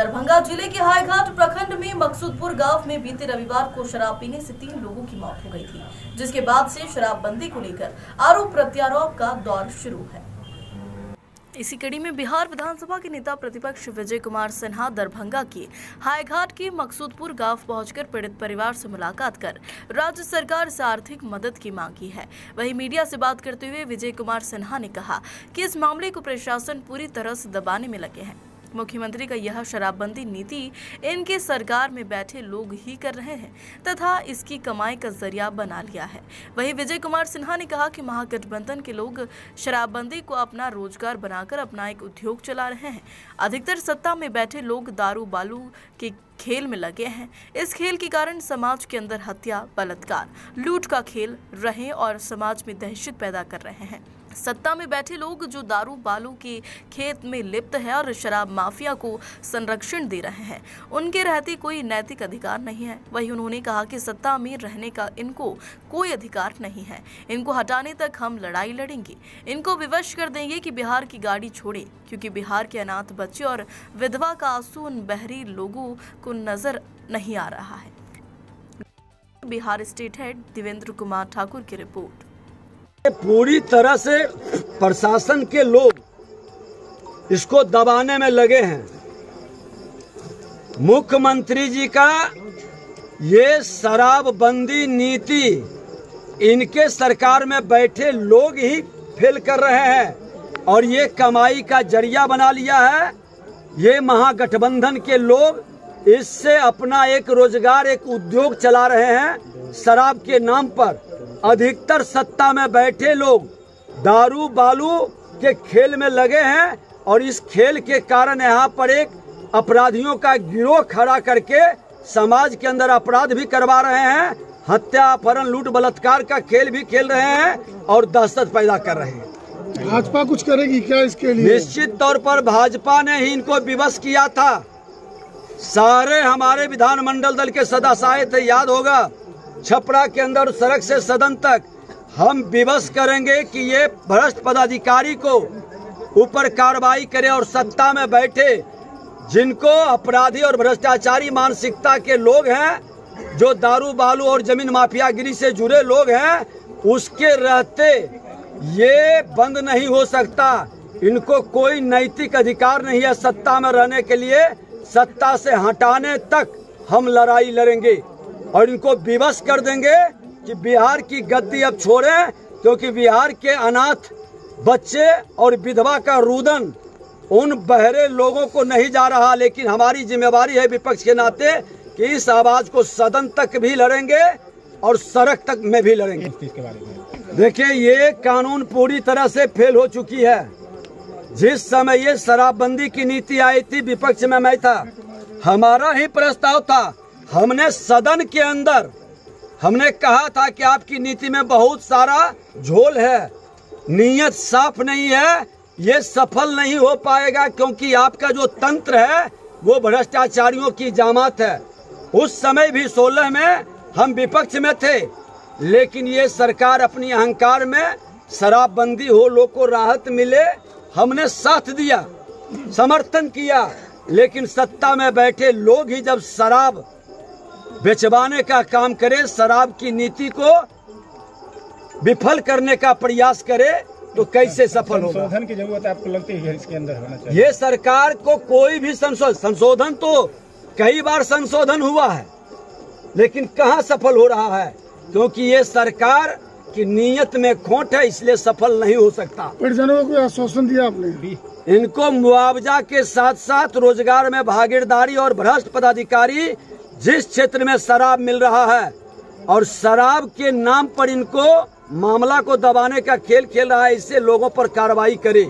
दरभंगा ज़िले के हाईघाट प्रखंड में मकसूदपुर गाँव में बीते रविवार को शराब पीने से तीन लोगों की मौत हो गई थी, जिसके बाद से शराबबंदी को लेकर आरोप प्रत्यारोप का दौर शुरू है। इसी कड़ी में बिहार विधानसभा के नेता प्रतिपक्ष विजय कुमार सिन्हा दरभंगा के हाईघाट के मकसूदपुर गाँव पहुंचकर पीड़ित परिवार से मुलाकात कर राज्य सरकार से आर्थिक मदद की मांग की है। वहीं मीडिया से बात करते हुए विजय कुमार सिन्हा ने कहा कि इस मामले को प्रशासन पूरी तरह से दबाने में लगे हैं। मुख्यमंत्री का यह शराबबंदी नीति इनके सरकार में बैठे लोग ही कर रहे हैं तथा इसकी कमाई का ज़रिया बना लिया है। वहीं विजय कुमार सिन्हा ने कहा कि महागठबंधन के लोग शराबबंदी को अपना रोज़गार बनाकर अपना एक उद्योग चला रहे हैं। अधिकतर सत्ता में बैठे लोग दारू बालू के खेल में लगे हैं। इस खेल के कारण समाज के अंदर हत्या, बलात्कार, लूट का खेल रहे और समाज में दहशत पैदा कर रहे हैं। सत्ता में बैठे लोग जो दारू बालू के खेत में लिप्त है और शराब माफिया को संरक्षण दे रहे हैं, उनके रहते कोई नैतिक अधिकार नहीं है। वही उन्होंने कहा कि सत्ता में रहने का इनको कोई अधिकार नहीं है। इनको हटाने तक हम लड़ाई लड़ेंगे। इनको विवश कर देंगे कि बिहार की गाड़ी छोड़े, क्योंकि बिहार के अनाथ बच्चे और विधवा का आँसू उन बहरी लोगों को नज़र नहीं आ रहा है। बिहार स्टेट हेड देवेंद्र कुमार ठाकुर की रिपोर्ट। पूरी तरह से प्रशासन के लोग इसको दबाने में लगे हैं। मुख्यमंत्री जी का ये शराबबंदी नीति इनके सरकार में बैठे लोग ही फेल कर रहे हैं और ये कमाई का ज़रिया बना लिया है। ये महागठबंधन के लोग इससे अपना एक रोज़गार, एक उद्योग चला रहे हैं शराब के नाम पर। अधिकतर सत्ता में बैठे लोग दारू बालू के खेल में लगे हैं और इस खेल के कारण यहाँ पर एक अपराधियों का गिरोह खड़ा करके समाज के अंदर अपराध भी करवा रहे हैं हत्या अपहरण लूट बलात्कार का खेल भी खेल रहे हैं और दहशत पैदा कर रहे हैं। भाजपा कुछ करेगी क्या इसके लिए? निश्चित तौर पर भाजपा ने ही इनको विवश किया था। सारे हमारे विधानमंडल दल के सदस्य आए थे याद होगा? छपरा के अंदर सड़क से सदन तक हम विवश करेंगे कि ये भ्रष्ट पदाधिकारी को ऊपर कार्रवाई करे और सत्ता में बैठे, जिनको अपराधी और भ्रष्टाचारी मानसिकता के लोग हैं, जो दारू, बालू और ज़मीन माफियागिरी से जुड़े लोग हैं, उसके रहते ये बंद नहीं हो सकता। इनको कोई नैतिक अधिकार नहीं है सत्ता में रहने के लिए। सत्ता से हटाने तक हम लड़ाई लड़ेंगे। और इनको विवश कर देंगे कि बिहार की गद्दी अब छोड़ें क्योंकि बिहार के अनाथ बच्चे और विधवा का रुदन उन बहरे लोगों को नहीं जा रहा लेकिन हमारी जिम्मेवारी है विपक्ष के नाते कि इस आवाज़ को सदन तक भी लड़ेंगे और सड़क तक में भी लड़ेंगे। देखिए ये कानून पूरी तरह से फेल हो चुकी है। जिस समय ये शराबबंदी की नीति आई थी विपक्ष में मैं था हमारा ही प्रस्ताव था हमने सदन के अंदर हमने कहा था कि आपकी नीति में बहुत सारा झोल है। नीयत साफ़ नहीं है, ये सफल नहीं हो पाएगा क्योंकि आपका जो तंत्र है, वो भ्रष्टाचारियों की जामात है। उस समय भी सोलह में हम विपक्ष में थे, लेकिन ये सरकार अपनी अहंकार में शराबबंदी हो, लोग को राहत मिले, हमने साथ दिया, समर्थन किया, लेकिन सत्ता में बैठे लोग ही जब शराब बेचवाने का काम करे शराब की नीति को विफल करने का प्रयास करे तो कैसे सफल होगा? संशोधन की ज़रूरत आपको लगती है इसके अंदर होना चाहिए? ये सरकार को कोई भी संशोधन संशोधन तो कई बार संशोधन हुआ है लेकिन कहाँ सफल हो रहा है? क्योंकि ये सरकार की नीयत में खोट है इसलिए सफल नहीं हो सकता। परिजनों को आश्वासन दिया आपने? इनको मुआवजा के साथ साथ रोज़गार में भागीदारी और भ्रष्ट पदाधिकारी जिस क्षेत्र में शराब मिल रहा है और शराब के नाम पर इनको मामला को दबाने का खेल खेल रहा है, इससे लोगों पर कार्रवाई करे।